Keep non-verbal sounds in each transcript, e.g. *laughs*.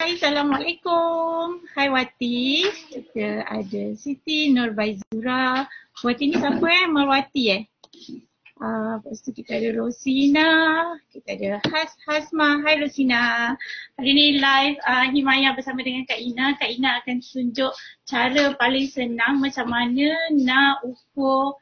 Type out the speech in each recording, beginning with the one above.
Hai, Assalamualaikum. Hai Wati. Kita ada Siti Nurbaizura. Wati ni siapa eh? Marwati eh? Uh, lepas tu kita ada Rosina, kita ada Has Hasma. Hai Rosina. Hari ni live uh, Himaya bersama dengan Kak Ina. Kak Ina akan tunjuk cara paling senang macam mana nak ukur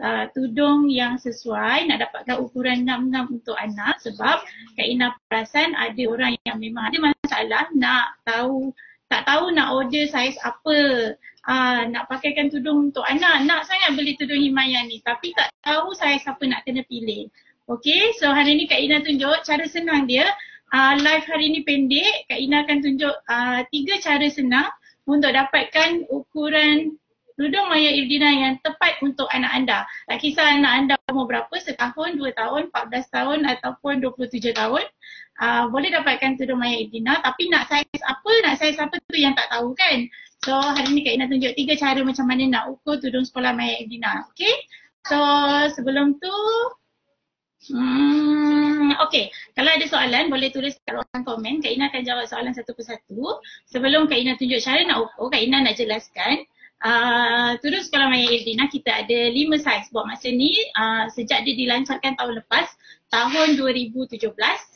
uh, tudung yang sesuai nak dapatkan ukuran 66 untuk anak. Sebab Kak Ina perasan ada orang yang memang ada masalah nak tahu tak tahu nak order saiz apa. Uh, nak pakaikan tudung untuk anak. Nak sangat beli tudung Himayah ni tapi tak tahu saiz apa nak kena pilih. Okay, so hari ni Kak Ina tunjuk cara senang dia. Uh, live hari ni pendek. Kak Ina akan tunjuk uh, tiga cara senang untuk dapatkan ukuran tudung Maya Irdina yang tepat untuk anak anda. Tak kisah anak anda umur berapa, setahun, dua tahun, empat belas tahun ataupun dua puluh tujuh tahun. Uh, boleh dapatkan tudung Maya Irdina tapi nak saiz apa, nak saiz apa tu yang tak tahu kan. So hari ni Kak Ina tunjuk tiga cara macam mana nak ukur tudung sekolah Maya Irdina. Okay. So sebelum tu Hmm, okay, kalau ada soalan boleh tulis kat ruangan komen. Kak Ina akan jawab soalan satu persatu. Sebelum Kak Ina tunjuk cara nak ukur, Kak Ina nak jelaskan Uh, terus kalau Maya Irdina kita ada lima saiz buat masa ni uh, sejak dia dilancarkan tahun lepas tahun 2017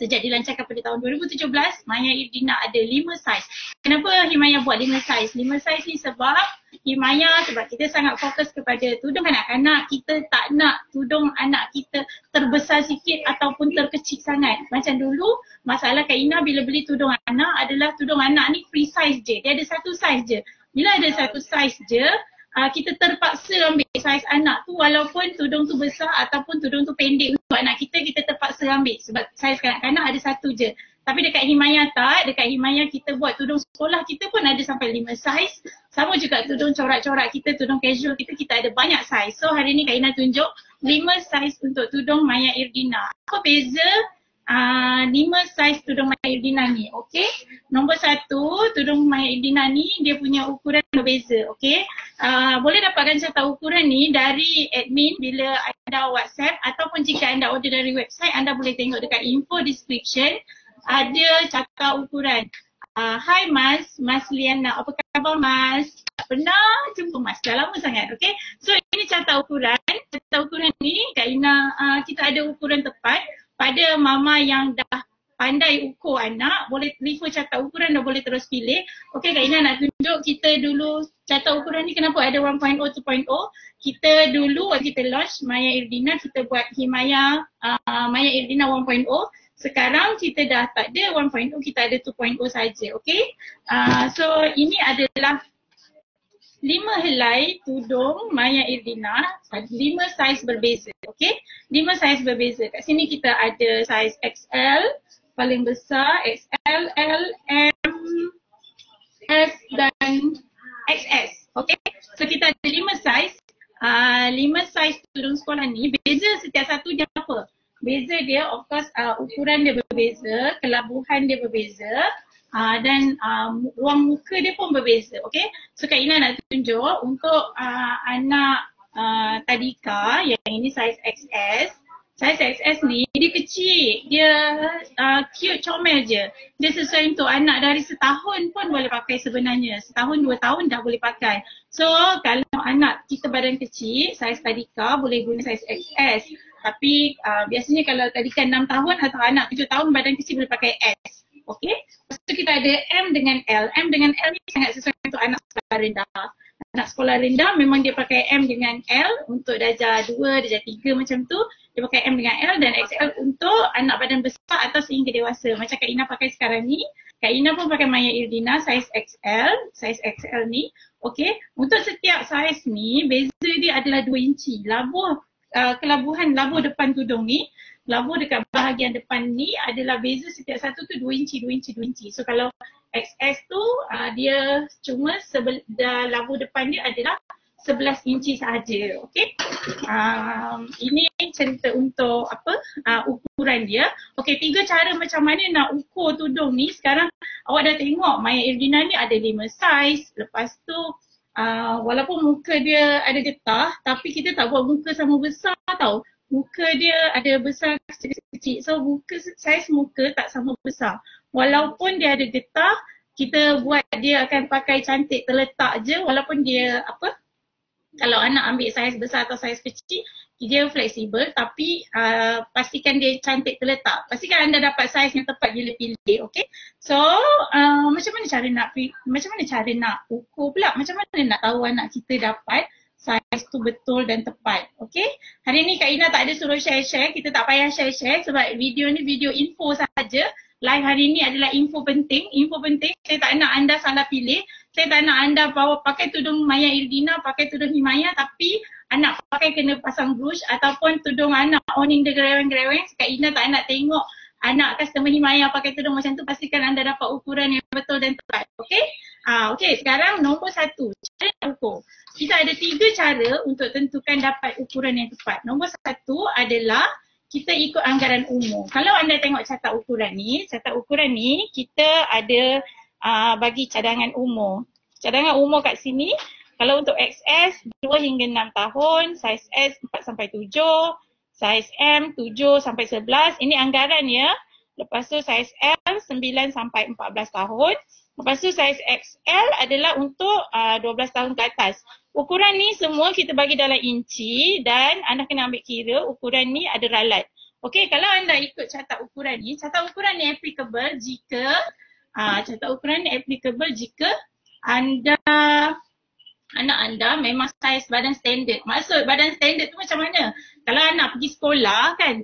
sejak dilancarkan pada tahun 2017 Maya Irdina ada lima saiz. Kenapa Himaya buat lima saiz? Lima saiz ni sebab Himaya sebab kita sangat fokus kepada tudung anak-anak kita tak nak tudung anak kita terbesar sikit ataupun terkecil sangat. Macam dulu masalah Kak Ina bila beli tudung anak adalah tudung anak ni free size je. Dia ada satu size je bila ada satu saiz je, uh, kita terpaksa ambil saiz anak tu walaupun tudung tu besar ataupun tudung tu pendek untuk anak kita, kita terpaksa ambil sebab saiz kanak-kanak ada satu je. Tapi dekat Himayah tak, dekat Himayah kita buat tudung sekolah kita pun ada sampai lima saiz. Sama juga tudung corak-corak kita, tudung casual kita, kita ada banyak saiz. So hari ni Kak Ina tunjuk lima saiz untuk tudung Maya Irdina. Apa beza uh, lima saiz tudung Maya Irdina ni, okay? Nombor satu, tudung Maya ni dia punya ukuran berbeza, okay? Uh, boleh dapatkan serta ukuran ni dari admin bila anda WhatsApp ataupun jika anda order dari website, anda boleh tengok dekat info description ada carta ukuran. Uh, Hai Mas, Mas Liana, apa khabar Mas? Tak pernah jumpa Mas, dah lama sangat, okay? So ini carta ukuran, carta ukuran ni Kak Ina, uh, kita ada ukuran tepat pada mama yang dah pandai ukur anak, boleh refer carta ukuran dan boleh terus pilih. Okey Kak Ina nak tunjuk kita dulu carta ukuran ni kenapa ada 1.0, 2.0. Kita dulu waktu kita launch Maya Irdina, kita buat Himaya uh, Maya Irdina 1.0. Sekarang kita dah tak ada 1.0, kita ada 2.0 saja. Okey. Uh, so ini adalah lima helai tudung Maya Irdina, lima saiz berbeza, okey? Lima saiz berbeza. Kat sini kita ada saiz XL, paling besar, XL, L, M, S dan XS, okey? So kita ada lima saiz. Uh, lima saiz tudung sekolah ni, beza setiap satu dia apa? Beza dia of course uh, ukuran dia berbeza, kelabuhan dia berbeza, Uh, dan uh, ruang muka dia pun berbeza, okay? So Kak Ina nak tunjuk untuk uh, anak uh, Tadika yang ini saiz XS. Saiz XS ni dia kecil, dia uh, cute comel je. Dia sesuai untuk anak dari setahun pun boleh pakai sebenarnya. Setahun, dua tahun dah boleh pakai. So kalau anak kita badan kecil, saiz Tadika boleh guna saiz XS. Tapi uh, biasanya kalau Tadika enam tahun atau anak tujuh tahun badan kecil boleh pakai S. Okay. Tu kita ada M dengan L. M dengan L ni sangat sesuai untuk anak sekolah rendah. Anak sekolah rendah memang dia pakai M dengan L untuk darjah 2, darjah 3 macam tu. Dia pakai M dengan L dan XL untuk anak badan besar atau sehingga dewasa. Macam Kak Ina pakai sekarang ni. Kak Ina pun pakai Maya Irdina saiz XL. Saiz XL ni. Okay. Untuk setiap saiz ni, beza dia adalah 2 inci. Labuh, uh, kelabuhan labuh depan tudung ni labur dekat bahagian depan ni adalah beza setiap satu tu 2 inci, 2 inci, 2 inci. So kalau XS tu uh, dia cuma sebel, labur depan dia adalah 11 inci sahaja. Okay. Um, ini cerita untuk apa uh, ukuran dia. Okay, tiga cara macam mana nak ukur tudung ni. Sekarang awak dah tengok Maya Irdina ni ada lima saiz. Lepas tu uh, walaupun muka dia ada getah tapi kita tak buat muka sama besar tau muka dia ada besar kecil-kecil. So muka saiz muka tak sama besar. Walaupun dia ada getah, kita buat dia akan pakai cantik terletak je walaupun dia apa kalau anak ambil saiz besar atau saiz kecil dia fleksibel tapi uh, pastikan dia cantik terletak. Pastikan anda dapat saiz yang tepat bila pilih, okay? So, uh, macam mana cara nak macam mana cara nak ukur pula? Macam mana nak tahu anak kita dapat saiz tu betul dan tepat, okay? Hari ni Kak Ina tak ada suruh share-share, kita tak payah share-share sebab video ni video info saja. Live hari ni adalah info penting, info penting. Saya tak nak anda salah pilih. Saya tak nak anda bawa pakai tudung Maya Irdina, pakai tudung Himaya tapi anak pakai kena pasang brush ataupun tudung anak owning the gereweng-gereweng. Kak Ina tak nak tengok anak customer Himaya pakai tudung macam tu pastikan anda dapat ukuran yang betul dan tepat. Okay? Ah, okay, sekarang nombor satu. Cara nak ukur. Kita ada tiga cara untuk tentukan dapat ukuran yang tepat. Nombor satu adalah kita ikut anggaran umur. Kalau anda tengok catat ukuran ni, catat ukuran ni kita ada uh, bagi cadangan umur. Cadangan umur kat sini kalau untuk XS 2 hingga 6 tahun, saiz S 4 sampai 7, saiz M 7 sampai 11. Ini anggaran ya. Lepas tu saiz L 9 sampai 14 tahun. Lepas tu saiz XL adalah untuk uh, 12 tahun ke atas. Ukuran ni semua kita bagi dalam inci dan anda kena ambil kira ukuran ni ada ralat. Okey, kalau anda ikut catat ukuran ni, catat ukuran ni applicable jika uh, catat ukuran ni applicable jika anda anak anda memang saiz badan standard. Maksud badan standard tu macam mana? Kalau anak pergi sekolah kan,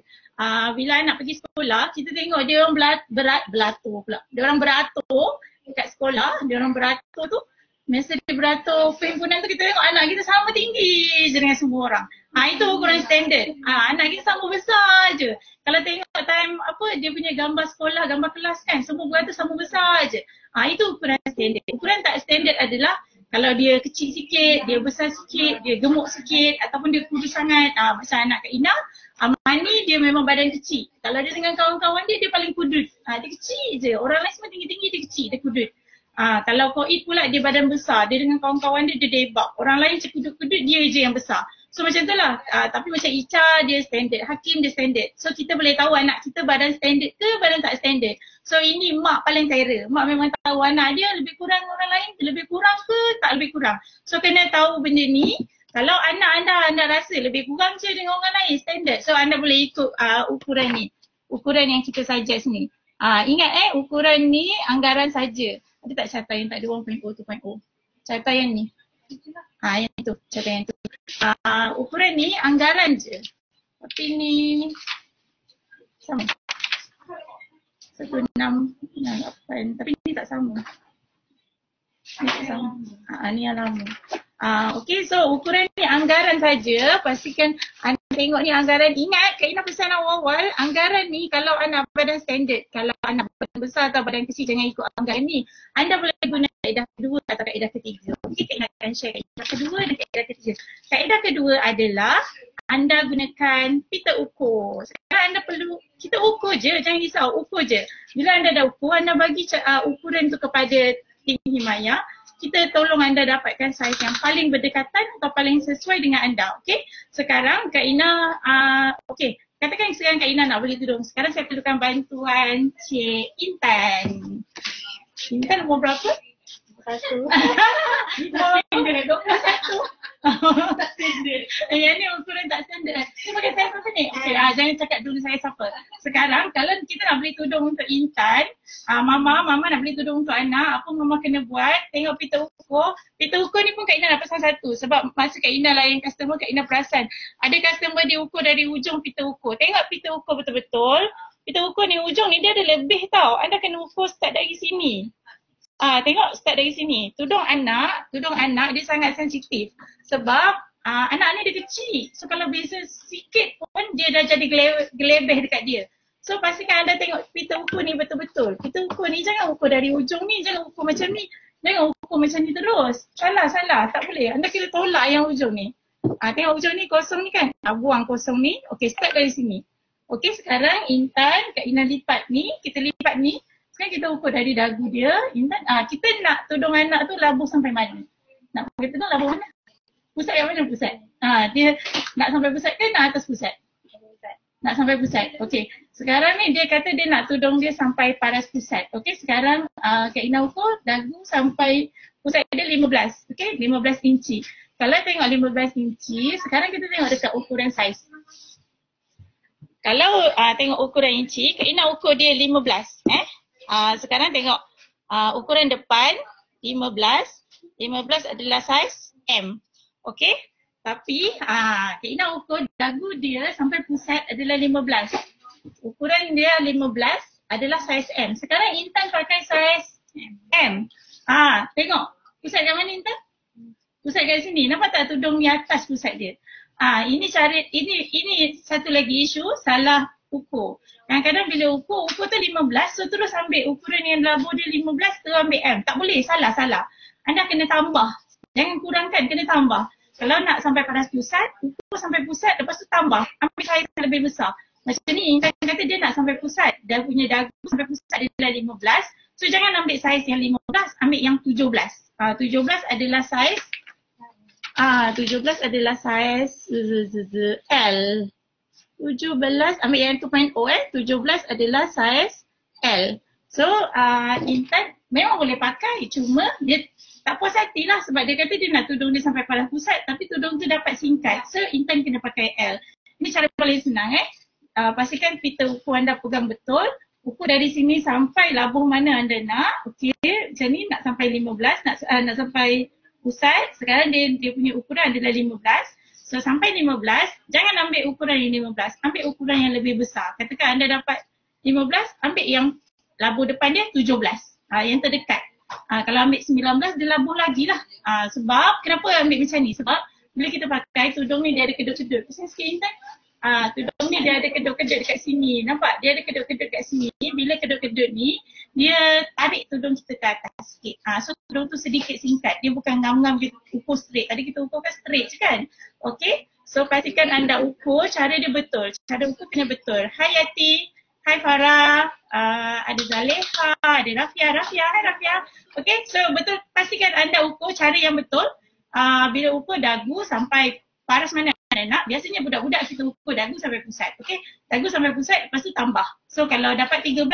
uh, bila anak pergi sekolah, kita tengok dia orang berat, berat beratur pula. Dia orang beratur dekat sekolah, dia orang beratur tu, masa dia beratur perhimpunan tu kita tengok anak kita sama tinggi je dengan semua orang. Ha, itu ukuran standard. Ha, anak kita sama besar je. Kalau tengok time apa dia punya gambar sekolah, gambar kelas kan, semua beratur sama besar je. Ha, itu ukuran standard. Ukuran tak standard adalah kalau dia kecil sikit, dia besar sikit, dia gemuk sikit ataupun dia kurus sangat. Ah, macam anak Kak Ina, Amani dia memang badan kecil. Kalau dia dengan kawan-kawan dia, dia paling kudut. Ah, dia kecil je. Orang lain semua tinggi-tinggi, dia kecil, dia kudut. Ah, kalau Koid pula dia badan besar, dia dengan kawan-kawan dia, dia debak. Orang lain cik kudut-kudut, dia je yang besar. So macam tu lah. Uh, tapi macam Ica dia standard, Hakim dia standard. So kita boleh tahu anak kita badan standard ke badan tak standard. So ini mak paling kira. Mak memang tahu anak dia lebih kurang orang lain, lebih kurang ke tak lebih kurang. So kena tahu benda ni. Kalau anak anda anda rasa lebih kurang je dengan orang lain standard. So anda boleh ikut uh, ukuran ni. Ukuran yang kita suggest ni. Uh, ingat eh ukuran ni anggaran saja. Ada tak catat yang tak ada 1.0, 2.0? Catat yang ni. Ha, yang tu, cara yang tu. Uh, ukuran ni anggaran je. Tapi ni sama. Satu enam, enam lapan. Tapi ni tak sama. Ni tak sama. Ha, ni yang lama. Uh, okay, so ukuran ni anggaran saja. Pastikan anda tengok ni anggaran. Ingat, Kak Ina pesan awal-awal, anggaran ni kalau anak badan standard, kalau anak badan besar atau badan kecil, jangan ikut anggaran ni. Anda boleh guna kaedah kedua atau kaedah ketiga. Mungkin Kak Ina akan share kaedah kedua dan kaedah ketiga. Kaedah kedua adalah anda gunakan pita ukur. Sekarang anda perlu, kita ukur je, jangan risau, ukur je. Bila anda dah ukur, anda bagi uh, ukuran tu kepada tim himayah kita tolong anda dapatkan saiz yang paling berdekatan atau paling sesuai dengan anda. Okay. Sekarang Kak Ina, uh, okay. Katakan sekarang Kak Ina nak beli tudung. Sekarang saya perlukan bantuan Cik Intan. Intan umur berapa? Satu. *laughs* Dua satu. Yang ni ukuran tak standard. Dia pakai saya apa ni? Okay, ah, jangan cakap dulu saya siapa. Sekarang kalau kita nak beli tudung untuk Intan, ah, mama, mama nak beli tudung untuk anak, apa mama kena buat? Tengok pita ukur. Pita ukur ni pun Kak Ina nak pesan satu. Sebab masa Kak Ina layan customer, Kak Ina perasan. Ada customer dia ukur dari ujung pita ukur. Tengok pita ukur betul-betul. Pita ukur ni ujung ni dia ada lebih tau. Anda kena ukur start dari sini. Ah, tengok start dari sini. Tudung anak, tudung anak dia sangat sensitif. Sebab uh, anak ni dia kecil. So kalau beza sikit pun dia dah jadi gelebeh dekat dia. So pastikan anda tengok pita ukur ni betul-betul. Pita ukur ni jangan ukur dari ujung ni, jangan ukur macam ni. Jangan ukur macam ni terus. Salah, salah. Tak boleh. Anda kena tolak yang ujung ni. Ah, tengok ujung ni kosong ni kan. Ah, buang kosong ni. Okay, start dari sini. Okay, sekarang Intan, Kak Ina lipat ni. Kita lipat ni. Sekarang kita ukur dari dagu dia. Intan, ah, kita nak tudung anak tu labuh sampai mana? Nak pakai tudung labuh mana? pusat yang mana pusat? Ha, dia nak sampai pusat ke nak atas pusat? nak sampai pusat. Okey. Sekarang ni dia kata dia nak tudung dia sampai paras pusat. Okey. Sekarang uh, Kak Ina ukur dagu sampai pusat dia 15. Okey. 15 inci. Kalau tengok 15 inci, sekarang kita tengok dekat ukuran saiz. Kalau uh, tengok ukuran inci, Kak Ina ukur dia 15. Eh? Uh, sekarang tengok uh, ukuran depan 15. 15 adalah saiz M. Okey. Tapi ah Kak Ina ukur dagu dia sampai pusat adalah 15. Ukuran dia 15 adalah saiz M. Sekarang Intan pakai saiz M. Ah, tengok. Pusat kat mana Intan? Pusat kat sini. Nampak tak tudung ni atas pusat dia? Ah, ini cara ini ini satu lagi isu salah ukur. Kadang-kadang bila ukur, ukur tu 15, so terus ambil ukuran yang labu dia 15, terus ambil M. Tak boleh, salah, salah. Anda kena tambah. Jangan kurangkan, kena tambah. Kalau nak sampai paras pusat, ukur sampai pusat, lepas tu tambah. Ambil saiz yang lebih besar. Macam ni, Intan kata dia nak sampai pusat. Dia punya dagu sampai pusat dia adalah 15. So jangan ambil saiz yang 15, ambil yang 17. Uh, 17 adalah saiz Ah, uh, 17 adalah saiz L. 17 ambil yang 2.0 eh. 17 adalah saiz L. So, uh, Intan memang boleh pakai cuma dia tak puas hati lah sebab dia kata dia nak tudung dia sampai pada pusat tapi tudung tu dapat singkat. So Intan kena pakai L. Ini cara paling senang eh. Uh, pastikan pita ukur anda pegang betul. Ukur dari sini sampai labuh mana anda nak. Okey, macam ni nak sampai 15, nak uh, nak sampai pusat. Sekarang dia dia punya ukuran adalah 15. So sampai 15, jangan ambil ukuran yang 15. Ambil ukuran yang lebih besar. Katakan anda dapat 15, ambil yang labuh depan dia 17. Uh, yang terdekat. Uh, kalau ambil 19 dia labuh lagi lah. Uh, sebab kenapa ambil macam ni? Sebab bila kita pakai tudung ni dia ada kedut-kedut. Sikit Intan. Uh, tudung ni dia ada kedut-kedut dekat sini. Nampak? Dia ada kedut-kedut dekat sini. Bila kedut-kedut ni dia tarik tudung kita ke atas sikit. Uh, so tudung tu sedikit singkat. Dia bukan ngam-ngam kita ukur straight. Tadi kita ukur kan straight je kan? Okay. So pastikan anda ukur cara dia betul. Cara ukur kena betul. Hai Yati. Hai Farah, uh, ada Zaleha, ada Rafia. Rafia, hai Rafia. Okay, so betul pastikan anda ukur cara yang betul. Uh, bila ukur dagu sampai paras mana anda nak, biasanya budak-budak kita ukur dagu sampai pusat. Okay, dagu sampai pusat, lepas tu tambah. So kalau dapat 13,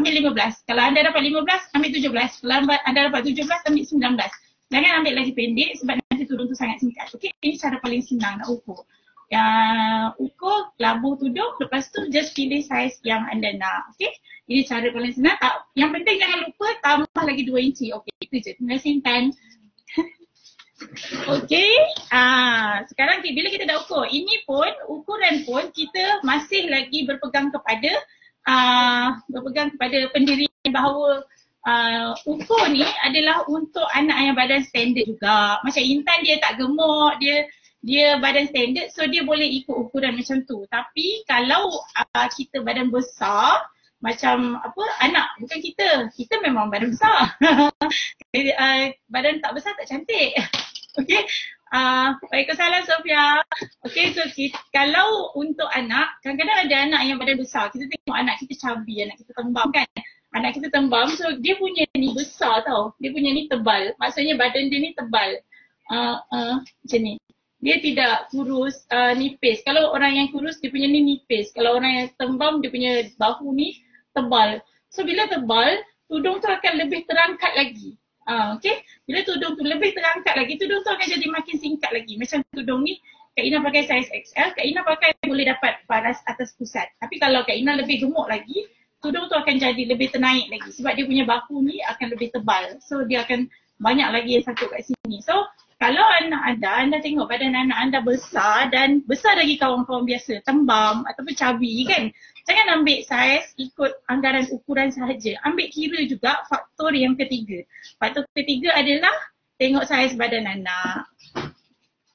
ambil 15. Kalau anda dapat 15, ambil 17. Kalau anda dapat 17, ambil 19. Jangan ambil lagi pendek sebab nanti turun tu sangat singkat. Okay, ini cara paling senang nak ukur yang ukur labuh tudung lepas tu just pilih saiz yang anda nak okey ini cara paling senang tak yang penting jangan lupa tambah lagi 2 inci okey itu je terima kasih okey ah sekarang bila kita dah ukur ini pun ukuran pun kita masih lagi berpegang kepada ah berpegang kepada pendirian bahawa uh, ukur ni adalah untuk anak yang badan standard juga macam Intan dia tak gemuk dia dia badan standard so dia boleh ikut ukuran macam tu. Tapi kalau uh, kita badan besar macam apa anak bukan kita, kita memang badan besar. *laughs* uh, badan tak besar tak cantik. *laughs* Okey. Uh, Waalaikumsalam Sofia. Okay, so kita, kalau untuk anak, kadang-kadang ada anak yang badan besar. Kita tengok anak kita cabi, anak kita tembam kan. Anak kita tembam, so dia punya ni besar tau. Dia punya ni tebal. Maksudnya badan dia ni tebal. Uh, uh, macam ni dia tidak kurus uh, nipis. Kalau orang yang kurus dia punya ni nipis. Kalau orang yang tembam dia punya bahu ni tebal. So bila tebal, tudung tu akan lebih terangkat lagi. Uh, okay. Bila tudung tu lebih terangkat lagi, tudung tu akan jadi makin singkat lagi. Macam tudung ni, Kak Ina pakai saiz XL, Kak Ina pakai boleh dapat paras atas pusat. Tapi kalau Kak Ina lebih gemuk lagi, tudung tu akan jadi lebih ternaik lagi. Sebab dia punya bahu ni akan lebih tebal. So dia akan banyak lagi yang sangkut kat sini. So kalau anak anda, anda tengok badan anak anda besar dan besar lagi kawan-kawan biasa, tembam ataupun cabi kan. Jangan ambil saiz ikut anggaran ukuran sahaja. Ambil kira juga faktor yang ketiga. Faktor ketiga adalah tengok saiz badan anak.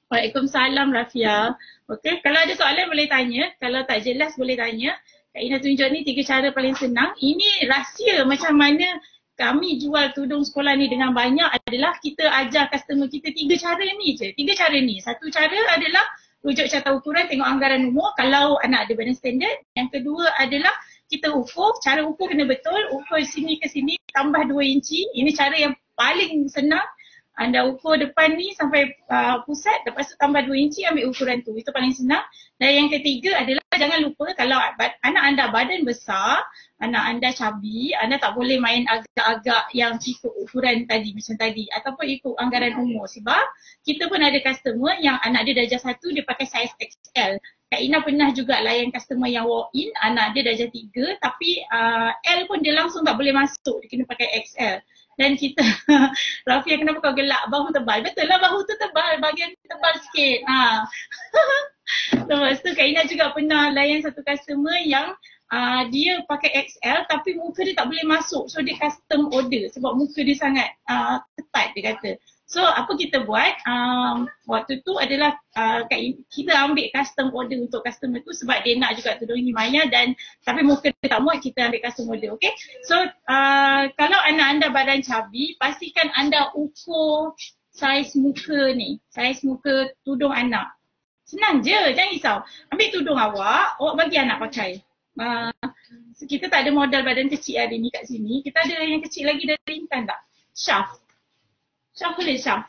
Waalaikumsalam Rafia. Okey, kalau ada soalan boleh tanya. Kalau tak jelas boleh tanya. Kak Ina tunjuk ni tiga cara paling senang. Ini rahsia macam mana kami jual tudung sekolah ni dengan banyak adalah kita ajar customer kita tiga cara ni je. Tiga cara ni. Satu cara adalah rujuk carta ukuran tengok anggaran umur kalau anak ada badan standard. Yang kedua adalah kita ukur, cara ukur kena betul. Ukur sini ke sini tambah dua inci. Ini cara yang paling senang. Anda ukur depan ni sampai uh, pusat, lepas tu tambah 2 inci ambil ukuran tu. Itu paling senang. Dan yang ketiga adalah jangan lupa kalau anak anda badan besar, anak anda cabi, anda tak boleh main agak-agak yang ikut ukuran tadi macam tadi ataupun ikut anggaran umur sebab kita pun ada customer yang anak dia darjah satu dia pakai saiz XL. Kak Ina pernah juga layan customer yang walk in, anak dia darjah tiga tapi uh, L pun dia langsung tak boleh masuk, dia kena pakai XL dan kita *laughs* Rafia kenapa kau gelak? Bahu tebal. Betul lah bahu tu tebal. Bahagian tebal sikit. Ha. *laughs* lepas tu Kak Ina juga pernah layan satu customer yang uh, dia pakai XL tapi muka dia tak boleh masuk. So dia custom order sebab muka dia sangat uh, ketat dia kata So apa kita buat um, waktu tu adalah uh, kita ambil custom order untuk customer tu sebab dia nak juga tudung himayah dan tapi muka dia tak muat kita ambil custom order okay. So uh, kalau anak anda badan cabi pastikan anda ukur saiz muka ni, saiz muka tudung anak. Senang je, jangan risau. Ambil tudung awak, awak bagi anak pakai. Uh, kita tak ada modal badan kecil hari ni kat sini. Kita ada yang kecil lagi dari Intan tak? Shaft. Syam boleh Syam.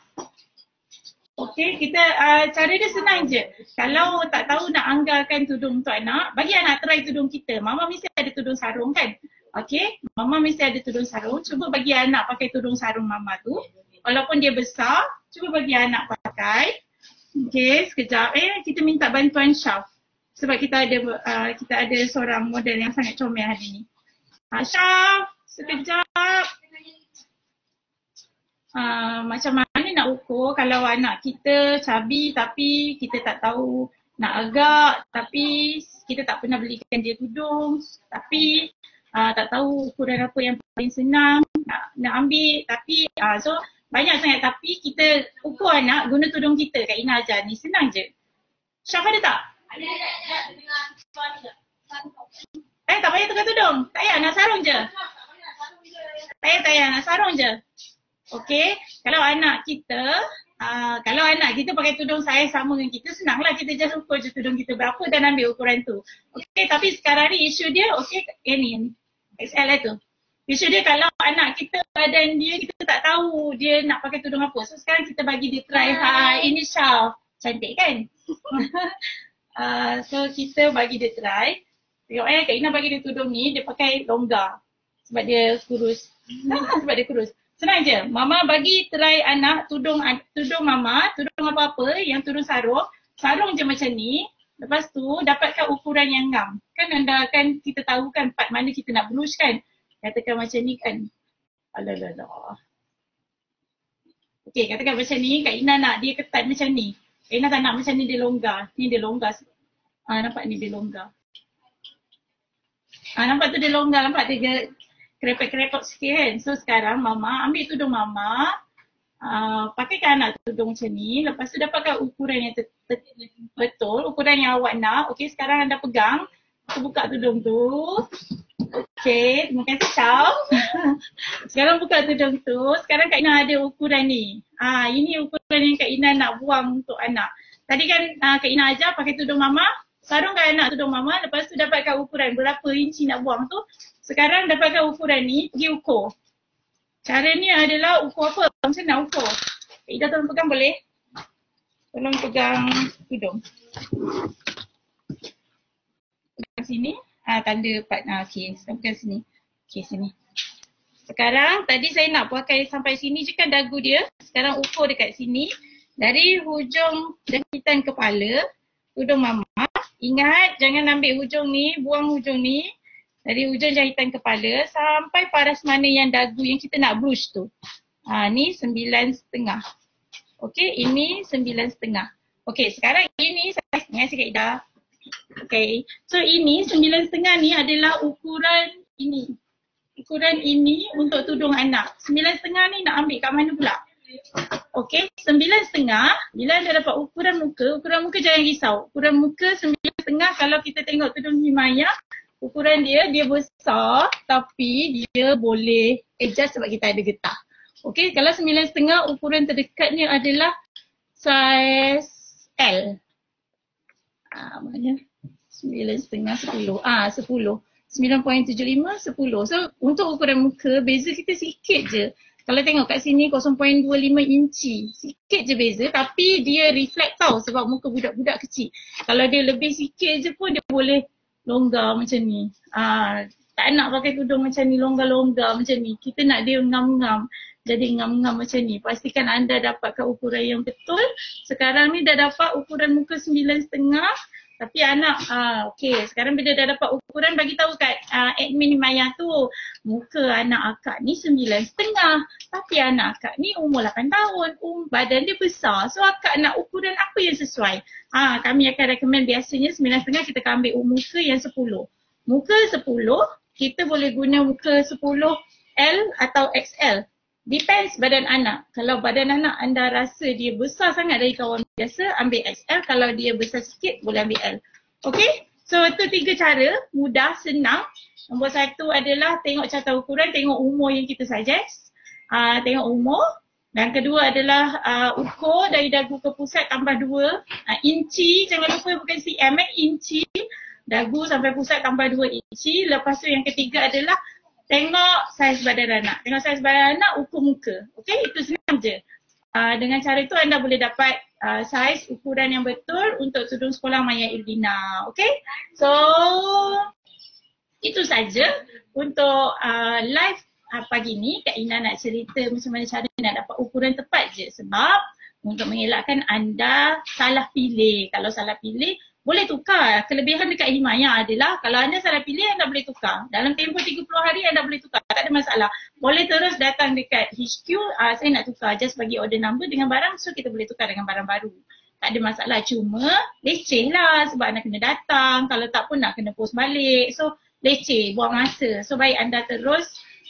Okey, kita uh, cara dia senang je. Kalau tak tahu nak anggarkan tudung untuk anak, bagi anak try tudung kita. Mama mesti ada tudung sarung kan? Okey, mama mesti ada tudung sarung. Cuba bagi anak pakai tudung sarung mama tu. Walaupun dia besar, cuba bagi anak pakai. Okey, sekejap eh kita minta bantuan Syaf. Sebab kita ada uh, kita ada seorang model yang sangat comel hari ni. Ha, Syaf, sekejap uh, macam mana nak ukur kalau anak kita cabi tapi kita tak tahu nak agak tapi kita tak pernah belikan dia tudung tapi uh, tak tahu ukuran apa yang paling senang nak, nak ambil tapi uh, so banyak sangat tapi kita ukur anak guna tudung kita kat Ina ajar ni senang je. Syaf ada tak? Ada, ada, ada. Eh tak payah tukar tudung. Tak payah nak sarung je. Tak payah, tak payah nak sarung je. Okey, kalau anak kita, uh, kalau anak kita pakai tudung saya sama dengan kita, senanglah kita just ukur je tudung kita berapa dan ambil ukuran tu. Okey, tapi sekarang ni isu dia, okey, eh ni, XL tu. Isu dia kalau anak kita badan dia, kita tak tahu dia nak pakai tudung apa. So sekarang kita bagi dia try, ha, ini Syaf. Cantik kan? uh, *laughs* so kita bagi dia try. Tengok eh, Kak Ina bagi dia tudung ni, dia pakai longgar. Sebab dia kurus. *laughs* sebab dia kurus. Senang je. Mama bagi try anak tudung tudung mama, tudung apa-apa yang tudung sarung. Sarung je macam ni. Lepas tu dapatkan ukuran yang ngam. Kan anda kan kita tahu kan part mana kita nak blush kan. Katakan macam ni kan. Alalah. Okay katakan macam ni. Kak Ina nak dia ketat macam ni. Kak Ina tak nak macam ni dia longgar. Ni dia longgar. Ah nampak ni dia longgar. Ah nampak tu dia longgar. Nampak dia kerepek-kerepek sikit kan. So sekarang mama ambil tudung mama, uh, pakaikan anak tudung macam ni. Lepas tu dapatkan ukuran yang betul, ukuran yang awak nak. Okay sekarang anda pegang, kita buka tudung tu. Okay, terima kasih Chow. *laughs* sekarang buka tudung tu. Sekarang Kak Ina ada ukuran ni. Ah, ini ukuran yang Kak Ina nak buang untuk anak. Tadi kan uh, Kak Ina ajar pakai tudung mama. Sarungkan anak tudung mama. Lepas tu dapatkan ukuran berapa inci nak buang tu. Sekarang dapatkan ukuran ni, pergi ukur. Ni adalah ukur apa? Macam nak ukur. Ida tolong pegang boleh? Tolong pegang hidung. Pegang sini. Ah, tanda part. Ah, okay, pegang sini. Okay, sini. Sekarang tadi saya nak pakai sampai sini je kan dagu dia. Sekarang ukur dekat sini. Dari hujung jahitan kepala, hujung mama. Ingat jangan ambil hujung ni, buang hujung ni dari hujung jahitan kepala sampai paras mana yang dagu yang kita nak brush tu. Ha, ni sembilan setengah. Okey, ini sembilan setengah. Okey, sekarang ini saya tengah sikit Ida. Okey, so ini sembilan setengah ni adalah ukuran ini. Ukuran ini untuk tudung anak. Sembilan setengah ni nak ambil kat mana pula? Okey, sembilan setengah. Bila anda dapat ukuran muka, ukuran muka jangan risau. Ukuran muka sembilan setengah kalau kita tengok tudung himayah, ukuran dia dia besar tapi dia boleh adjust sebab kita ada getah. Okey, kalau sembilan setengah ukuran terdekatnya adalah saiz L. Ah, mana? Sembilan setengah sepuluh. Ah, sepuluh. Sembilan poin tujuh lima, sepuluh. So, untuk ukuran muka, beza kita sikit je. Kalau tengok kat sini 0.25 inci. Sikit je beza tapi dia reflect tau sebab muka budak-budak kecil. Kalau dia lebih sikit je pun dia boleh longgar macam ni. Ah, tak nak pakai tudung macam ni longgar-longgar macam ni. Kita nak dia ngam-ngam. Jadi ngam-ngam macam ni. Pastikan anda dapatkan ukuran yang betul. Sekarang ni dah dapat ukuran muka sembilan setengah. Tapi anak, uh, okay sekarang bila dah dapat ukuran bagi tahu kat uh, admin Maya tu muka anak akak ni sembilan setengah. Tapi anak akak ni umur lapan tahun, um, badan dia besar. So akak nak ukuran apa yang sesuai. Ha, kami akan recommend biasanya sembilan setengah kita akan ambil muka yang sepuluh. Muka sepuluh kita boleh guna muka sepuluh L atau XL Depends badan anak. Kalau badan anak anda rasa dia besar sangat dari kawan biasa, ambil XL. Kalau dia besar sikit, boleh ambil L. Okay? So itu tiga cara, mudah, senang. Nombor satu adalah tengok carta ukuran, tengok umur yang kita suggest. Uh, tengok umur. Dan kedua adalah uh, ukur dari dagu ke pusat tambah dua. Uh, inci, jangan lupa bukan cm eh, inci. Dagu sampai pusat tambah dua inci. Lepas tu yang ketiga adalah tengok saiz badan anak. Tengok saiz badan anak, ukur muka. Okay, itu senang je. Uh, dengan cara itu anda boleh dapat uh, saiz ukuran yang betul untuk tudung sekolah Maya Irdina. Okay, so itu saja untuk uh, live uh, pagi ni. Kak Ina nak cerita macam mana cara nak dapat ukuran tepat je. Sebab untuk mengelakkan anda salah pilih. Kalau salah pilih, boleh tukar. Kelebihan dekat Himayah adalah kalau anda salah pilih anda boleh tukar. Dalam tempoh 30 hari anda boleh tukar. Tak ada masalah. Boleh terus datang dekat HQ, uh, saya nak tukar just bagi order number dengan barang so kita boleh tukar dengan barang baru. Tak ada masalah. Cuma leceh lah sebab anda kena datang. Kalau tak pun nak kena post balik. So leceh, buang masa. So baik anda terus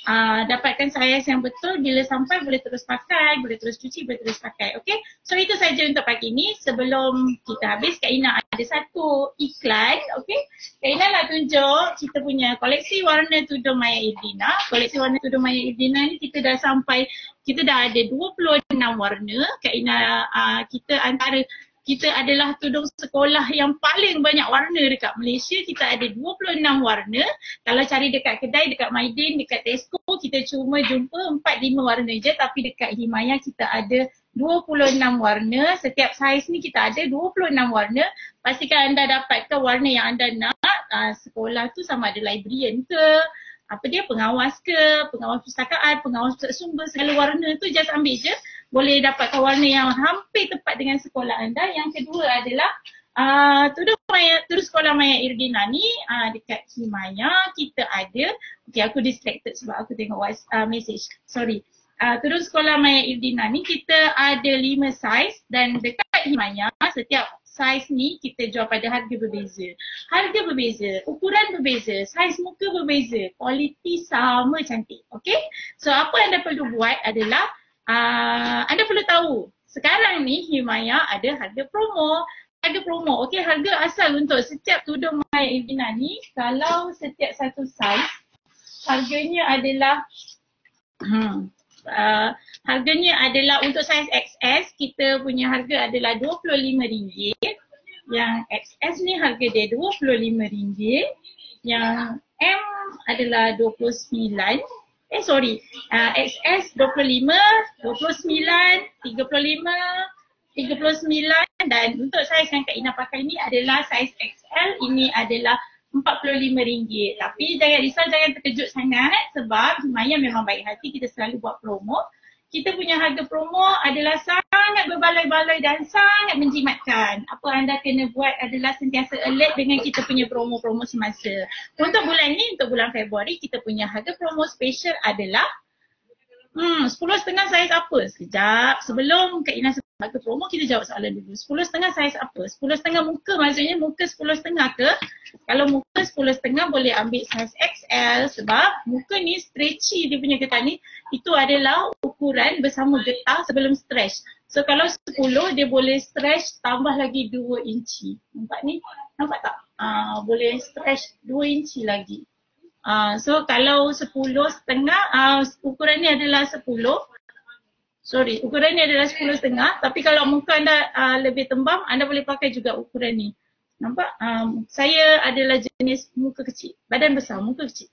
uh, dapatkan saiz yang betul bila sampai boleh terus pakai, boleh terus cuci, boleh terus pakai. Okay. So itu saja untuk pagi ni. Sebelum kita habis, Kak Ina ada satu iklan. Okay. Kak Ina nak tunjuk kita punya koleksi warna tudung Maya Irdina. Koleksi warna tudung Maya Irdina ni kita dah sampai, kita dah ada 26 warna. Kak Ina, uh, kita antara kita adalah tudung sekolah yang paling banyak warna dekat Malaysia. Kita ada 26 warna. Kalau cari dekat kedai, dekat Maidin, dekat Tesco, kita cuma jumpa 4-5 warna je. Tapi dekat Himayah kita ada 26 warna. Setiap saiz ni kita ada 26 warna. Pastikan anda dapatkan warna yang anda nak. Uh, sekolah tu sama ada librarian ke, apa dia pengawas ke, pengawas pustakaan, pengawas pusat sumber, segala warna tu just ambil je boleh dapatkan warna yang hampir tepat dengan sekolah anda. Yang kedua adalah uh, maya, tudung sekolah Maya Irdina ni uh, dekat Himaya kita ada. Okay aku distracted sebab aku tengok voice, uh, message. Sorry. Uh, tudung sekolah Maya Irdina ni kita ada lima saiz dan dekat Himaya setiap saiz ni kita jual pada harga berbeza. Harga berbeza, ukuran berbeza, saiz muka berbeza, kualiti sama cantik. Okay? So apa anda perlu buat adalah uh, anda perlu tahu sekarang ni Himaya ada harga promo. Harga promo. Okey, harga asal untuk setiap tudung Maya Ibina ni kalau setiap satu saiz harganya adalah uh, harganya adalah untuk saiz XS kita punya harga adalah RM25. Yang XS ni harga dia RM25. Yang M adalah RM29 eh sorry. Uh, XS 25, 29, 35, 39 dan untuk saiz yang Kak Ina pakai ni adalah saiz XL ini adalah RM45 tapi jangan risau jangan terkejut sangat sebab Maya memang baik hati. Kita selalu buat promo kita punya harga promo adalah sangat berbaloi-baloi dan sangat menjimatkan. Apa anda kena buat adalah sentiasa alert dengan kita punya promo-promo semasa. Untuk bulan ni, untuk bulan Februari, kita punya harga promo special adalah Hmm, sepuluh setengah saiz apa? Sekejap. Sebelum Kak Ina harga promo, kita jawab soalan dulu. Sepuluh setengah saiz apa? Sepuluh setengah muka maksudnya muka sepuluh setengah ke? Kalau muka sepuluh setengah boleh ambil saiz XL sebab muka ni stretchy dia punya getah ni. Itu adalah ukuran bersama getah sebelum stretch. So kalau sepuluh dia boleh stretch tambah lagi dua inci. Nampak ni? Nampak tak? Uh, boleh stretch dua inci lagi. Uh, so kalau sepuluh setengah, uh, ukuran ni adalah sepuluh. Sorry, ukuran ni adalah sepuluh setengah. Tapi kalau muka anda uh, lebih tembam, anda boleh pakai juga ukuran ni. Nampak? Um, saya adalah jenis muka kecil. Badan besar, muka kecil.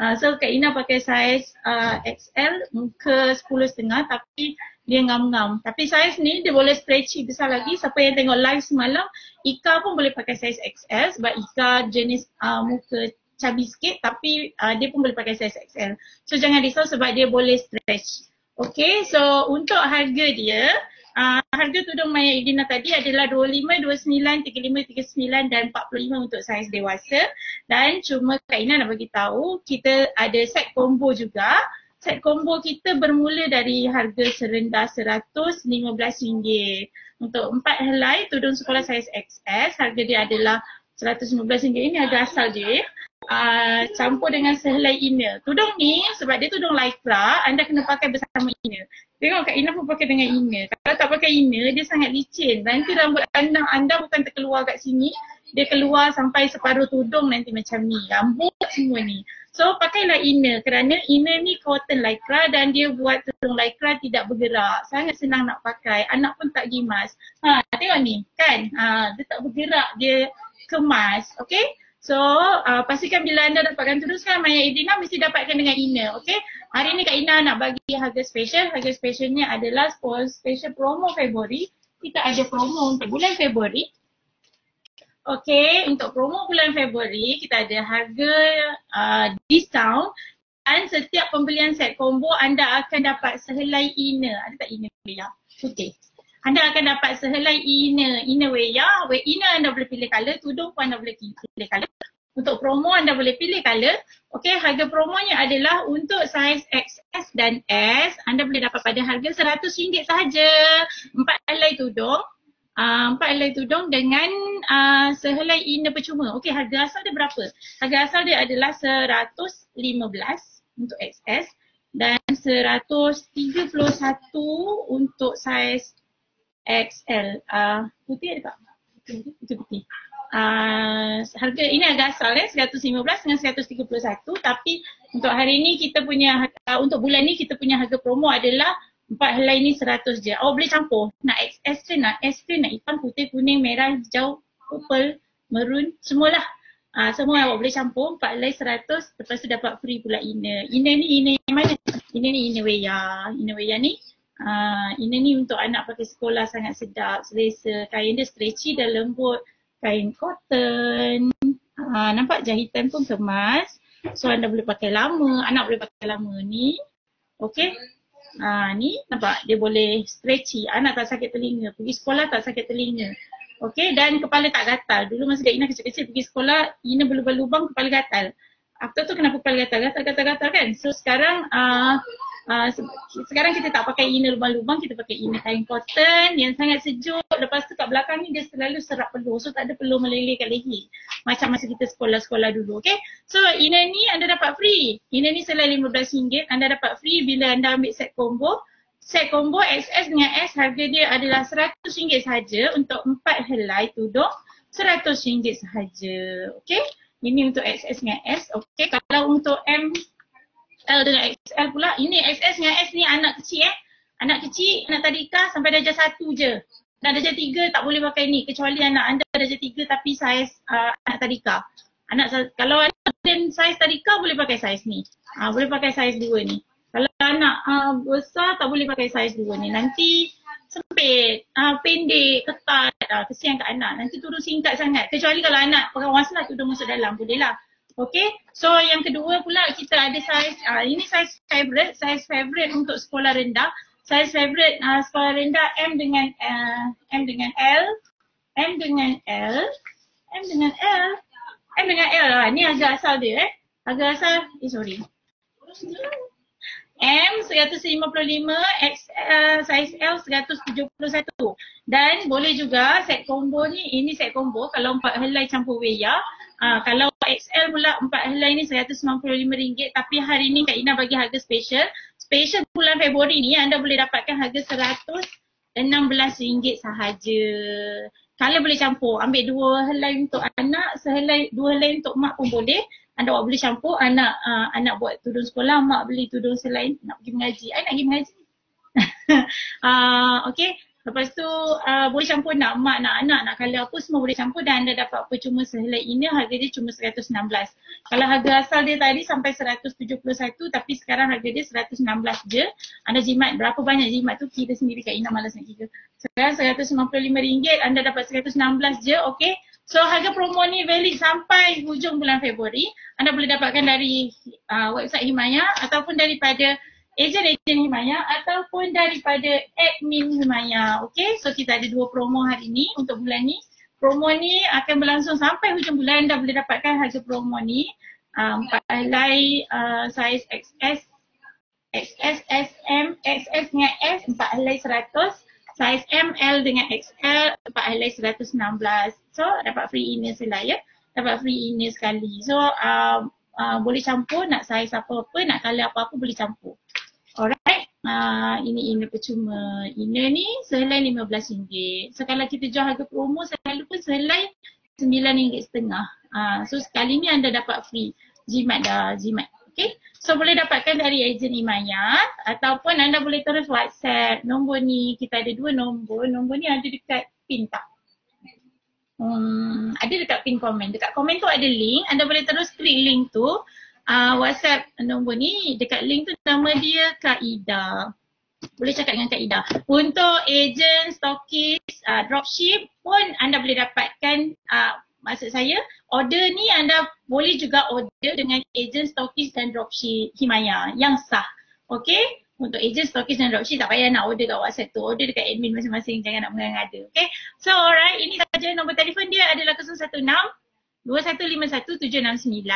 Uh, so Kak Ina pakai saiz uh, XL, muka 10.5 tapi dia ngam-ngam. Tapi saiz ni dia boleh stretchy besar lagi. Siapa yang tengok live semalam, Ika pun boleh pakai saiz XL sebab Ika jenis uh, muka cabi sikit tapi uh, dia pun boleh pakai saiz XL. So jangan risau sebab dia boleh stretch. Okay, so untuk harga dia, uh, harga tudung Maya Idina tadi adalah 25, 29, 35, 39 dan 45 untuk saiz dewasa. Dan cuma Kak Ina nak bagi tahu kita ada set combo juga. Set combo kita bermula dari harga serendah RM115. Untuk empat helai tudung sekolah saiz XS, harga dia adalah RM115. Ini harga asal dia. Uh, campur dengan sehelai inner. Tudung ni sebab dia tudung lycra, anda kena pakai bersama inner. Tengok Kak Ina pun pakai dengan inner. Kalau tak pakai inner, dia sangat licin. Nanti rambut anda, anda bukan terkeluar kat sini, dia keluar sampai separuh tudung nanti macam ni. Rambut semua ni. So pakailah inner kerana inner ni cotton lycra dan dia buat tudung lycra tidak bergerak. Sangat senang nak pakai. Anak pun tak gimas. Ha, tengok ni kan. Ha, dia tak bergerak. Dia kemas. Okay. So uh, pastikan bila anda dapatkan sekarang Maya Idina mesti dapatkan dengan inner. Okay. Hari ni Kak Ina nak bagi harga special. Harga specialnya adalah special promo Februari. Kita ada promo untuk bulan Februari. Okay, untuk promo bulan Februari kita ada harga uh, discount dan setiap pembelian set combo anda akan dapat sehelai inner. Ada tak inner ya? Putih. Anda akan dapat sehelai inner, inner wear. Wear inner anda boleh pilih color, tudung pun anda boleh pilih color. Untuk promo anda boleh pilih color. Okey, harga promonya adalah untuk saiz XS dan S. Anda boleh dapat pada harga RM100 sahaja. Empat helai tudung. Uh, empat helai tudung dengan uh, sehelai inner percuma. Okey, harga asal dia berapa? Harga asal dia adalah RM115 untuk XS dan RM131 untuk saiz XL. Uh, putih ada tak? Putih, putih uh, harga ini agak asal ya 115 dengan 131 tapi untuk hari ini kita punya uh, untuk bulan ni kita punya harga promo adalah empat helai ni 100 je. Oh boleh campur. Nak XS ke nak S ke nak hitam, putih, kuning, merah, hijau, purple, maroon, semualah. Ah uh, semua awak boleh campur empat helai 100 lepas tu dapat free pula inner. Inner ni inner yang mana? Inner ni inner weya. Inner weya ni Uh, ini ni untuk anak pakai sekolah sangat sedap, selesa, kain dia stretchy dan lembut kain cotton. Ha, nampak jahitan pun kemas. So anda boleh pakai lama, anak boleh pakai lama ni. Okay. Ha, ni nampak dia boleh stretchy. Anak tak sakit telinga. Pergi sekolah tak sakit telinga. Okay dan kepala tak gatal. Dulu masa Ina kecil-kecil pergi sekolah, Ina berlubang-lubang kepala gatal. After tu kenapa kepala gatal? Gatal-gatal kan? So sekarang uh, Uh, sekarang kita tak pakai inner lubang-lubang, kita pakai inner kain cotton yang sangat sejuk. Lepas tu kat belakang ni dia selalu serap peluh. So tak ada peluh meleleh kat leher. Macam masa kita sekolah-sekolah dulu. Okay. So inner ni anda dapat free. Inner ni selain RM15. Anda dapat free bila anda ambil set combo. Set combo XS dengan S harga dia adalah RM100 sahaja untuk empat helai tudung. RM100 sahaja. Okay. Ini untuk XS dengan S. Okay. Kalau untuk M L dengan XL pula. Ini XS dengan S ni anak kecil eh. Anak kecil, anak tadika sampai darjah satu je. Dan darjah tiga tak boleh pakai ni. Kecuali anak anda darjah tiga tapi saiz uh, anak tadika. Anak, kalau anak dan saiz tadika boleh pakai saiz ni. Uh, boleh pakai saiz dua ni. Kalau anak uh, besar tak boleh pakai saiz dua ni. Nanti sempit, uh, pendek, ketat. Uh, kesian kat anak. Nanti turun singkat sangat. Kecuali kalau anak pengawas lah turun masuk dalam. Boleh lah. Okay, so yang kedua pula kita ada saiz, uh, ini saiz favorite, saiz favorite untuk sekolah rendah. Saiz favorite uh, sekolah rendah M dengan uh, M dengan L, M dengan L, M dengan L, M dengan L lah. Ni harga asal dia eh. Harga asal, eh sorry. M 155, XL, saiz L 171. Dan boleh juga set combo ni, ini set combo kalau empat helai campur weya. Uh, kalau XL pula empat helai ni RM195 tapi hari ni Kak Ina bagi harga special. Special bulan Februari ni anda boleh dapatkan harga RM116 sahaja. Kalau boleh campur, ambil dua helai untuk anak, sehelai, dua helai untuk mak pun boleh. Anda buat boleh campur, anak uh, anak buat tudung sekolah, mak beli tudung selain nak pergi mengaji. I nak pergi mengaji. uh, *laughs* okay, Lepas tu uh, boleh campur nak mak, nak anak, nak color apa semua boleh campur dan anda dapat percuma sehelai ini harga dia cuma 116. Kalau harga asal dia tadi sampai 171 tapi sekarang harga dia 116 je. Anda jimat berapa banyak jimat tu kita sendiri Kak Ina malas nak kira. Sekarang RM155 anda dapat 116 je okay. So harga promo ni valid sampai hujung bulan Februari. Anda boleh dapatkan dari uh, website Himaya ataupun daripada ejen-ejen Himaya ataupun daripada admin Himaya. Okay, so kita ada dua promo hari ni untuk bulan ni. Promo ni akan berlangsung sampai hujung bulan dah boleh dapatkan harga promo ni. Empat uh, helai uh, saiz XS, XS, SM, XS dengan S, empat helai seratus. Saiz ML dengan XL, empat helai seratus enam belas. So dapat free inner sila ya. Dapat free inner sekali. So uh, uh, boleh campur nak saiz apa-apa, nak color apa-apa boleh campur. Alright, uh, ini inner percuma. Inner ni sehelai RM15. So kalau kita jual harga promo selalu pun sehelai RM9.5. Uh, so sekali ni anda dapat free. Jimat dah, jimat. Okay. So boleh dapatkan dari ejen Imaya ataupun anda boleh terus WhatsApp. Nombor ni, kita ada dua nombor. Nombor ni ada dekat pin tak? Hmm, ada dekat pin komen. Dekat komen tu ada link. Anda boleh terus klik link tu uh, WhatsApp nombor ni dekat link tu nama dia Kaida. Boleh cakap dengan Kaida. Untuk agent, stokis, uh, dropship pun anda boleh dapatkan uh, maksud saya order ni anda boleh juga order dengan agent, stokis dan dropship Himaya yang sah. Okay? Untuk agent, stokis dan dropship tak payah nak order kat WhatsApp tu. Order dekat admin masing-masing. Jangan nak mengada. Okay? So alright. Ini saja nombor telefon dia adalah 016 2151-769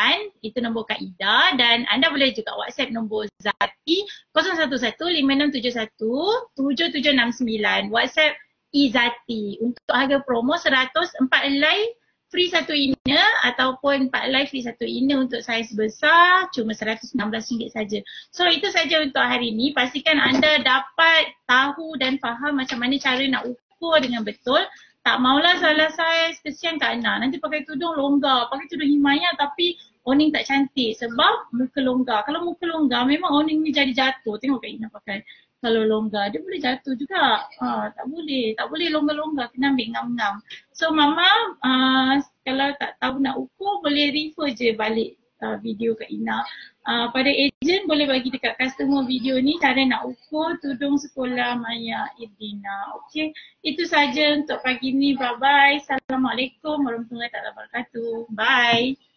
itu nombor Kak Ida dan anda boleh juga WhatsApp nombor Zati 011-5671-7769 WhatsApp Izati untuk harga promo 100 4 helai free satu inner ataupun 4 helai free satu inner untuk saiz besar cuma RM116 saja. So itu saja untuk hari ini. Pastikan anda dapat tahu dan faham macam mana cara nak ukur dengan betul tak maulah salah saiz, kesian Kak Ana. Nanti pakai tudung longgar, pakai tudung himaya tapi owning tak cantik sebab muka longgar. Kalau muka longgar memang owning ni jadi jatuh. Tengok Kak Ina pakai kalau longgar dia boleh jatuh juga. Ha, tak boleh, tak boleh longgar-longgar kena ambil ngam-ngam. So mama uh, kalau tak tahu nak ukur boleh refer je balik uh, video Kak Ina. Uh, pada ejen boleh bagi dekat customer video ni cara nak ukur tudung sekolah Maya Irdina. Okey, itu saja untuk pagi ni. Bye bye. Assalamualaikum warahmatullahi wabarakatuh. Bye.